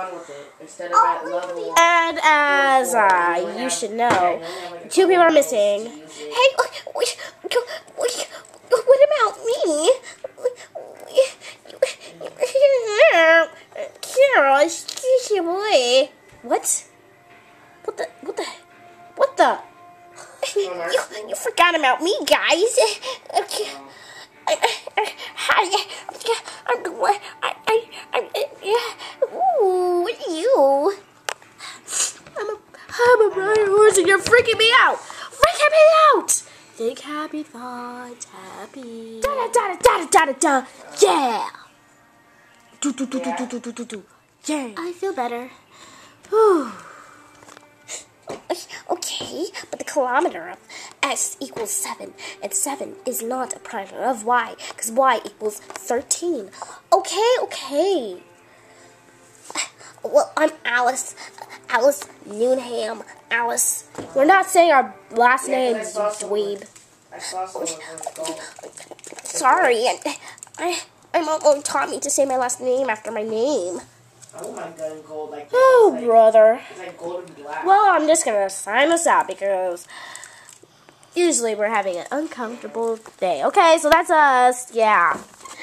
And as uh, you should know, two people are missing. Hey, what about me? Carol, excuse boy. What? What the? What the? What the? You, you forgot about me, guys. Okay. I, I, I, I'm the one. I, I, I, yeah. Ooh, you? I'm a, I'm a Breyer horse, and you're freaking me out. Freaking me out. Think happy thoughts, happy. Da da da da da da da. Yeah. Do do do do do do do do do. Yeah. I feel better. Whew. Okay, but the kilometer of s equals 7, and 7 is not a prime of y, because y equals 13. Okay, okay. Well, I'm Alice. Alice Newnham. Alice. We're not saying our last Yeah, I names, dweeb. I. Sorry, and I, my mom won't taught me to say my last name after my name. I want my gun gold like. Oh, like, brother. Like. Well, I'm just gonna sign us out because usually we're having an uncomfortable day. Okay, so that's us. Yeah.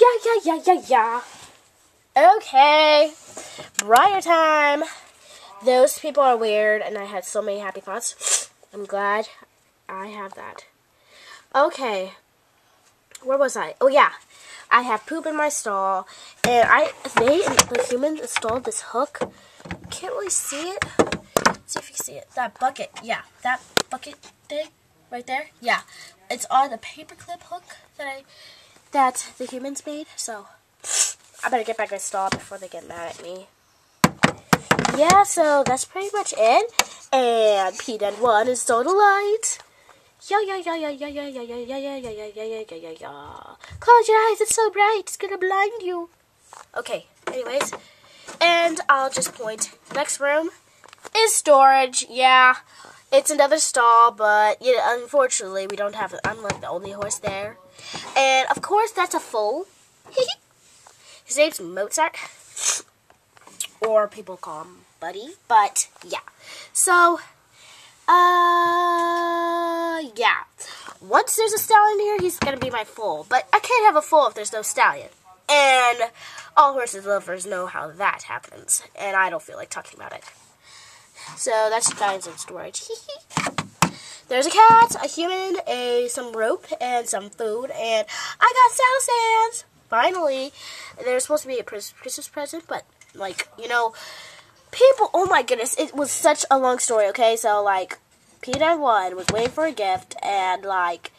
Yeah, yeah, yeah, yeah, yeah. Okay. Breyer time. Those people are weird, and I had so many happy thoughts. I'm glad I have that. Okay. Where was I? Oh, yeah. I have poop in my stall, and I they the humans installed this hook. Can't really see it. see if you can see it. That bucket, yeah, that bucket thing right there. Yeah, it's on the paperclip hook that I that the humans made. So I better get back my stall before they get mad at me. Yeah, so that's pretty much it. And P one is so light. Yeah, yeah, yeah, yeah, yeah, yeah, yeah, yeah, yeah, yeah, yeah, yeah, yeah, yeah, yeah, yeah, yeah. Close your eyes, it's so bright, it's gonna blind you. Okay, anyways. And I'll just point. Next room is storage. Yeah, it's another stall, but yeah, unfortunately, we don't have, I'm like the only horse there. And of course, that's a foal. His name's Mozart. Or people call him Buddy. But yeah. So, uh, yeah. Once there's a stallion here, he's gonna be my foal. But I can't have a foal if there's no stallion. And all horses lovers know how that happens. And I don't feel like talking about it. So that's giants in storage. There's a cat, a human, a some rope, and some food, and I got saddle sands. Finally, there's supposed to be a Christmas present, but like you know, people. Oh my goodness, it was such a long story. Okay, so like, Peter one was waiting for a gift, and like,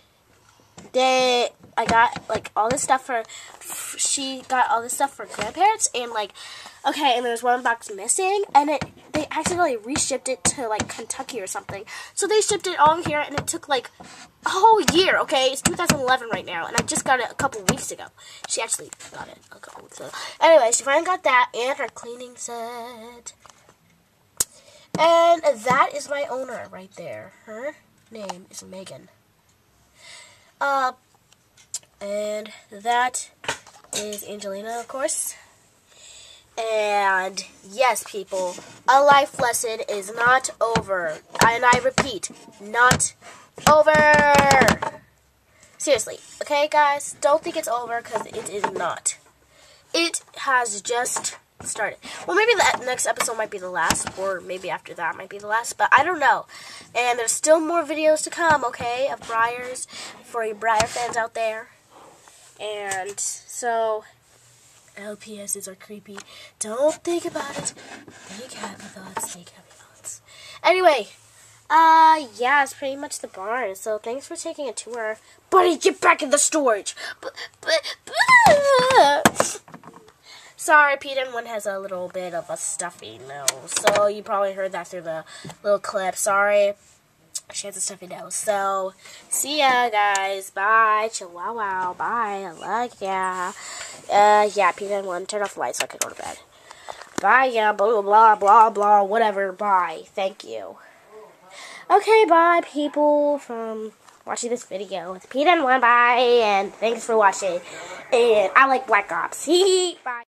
they, I got like all this stuff for. She got all this stuff for grandparents, and like, okay, and there's one box missing, and it they accidentally reshipped it to like Kentucky or something. So they shipped it all here, and it took like a whole year. Okay, it's 2011 right now, and I just got it a couple weeks ago. She actually got it a couple weeks ago. Anyway, she finally got that and her cleaning set. And that is my owner right there. Her name is Megan. Uh, and that is Angelina, of course. And yes, people, a life lesson is not over. And I repeat, not over. Seriously, okay, guys? Don't think it's over because it is not. It has just started. Well, maybe the next episode might be the last, or maybe after that might be the last, but I don't know. And there's still more videos to come, okay, of Breyers for you Breyer fans out there. And so, LPSs are creepy. Don't think about it. Think happy thoughts. Think happy thoughts. Anyway, uh, yeah, it's pretty much the barn. So thanks for taking a tour. Buddy, get back in the storage. But, but, but. Sorry, Peter one has a little bit of a stuffy nose, so you probably heard that through the little clip. Sorry, she has a stuffy nose. So, see ya, guys. Bye. Chihuahua. Bye. I love ya. Uh, yeah, Peter one, turn off the lights so I can go to bed. Bye, yeah, blah, blah, blah, blah, whatever. Bye. Thank you. Okay, bye, people, from watching this video. It's Peter and bye, and thanks for watching. And I like Black Ops. Hee, bye.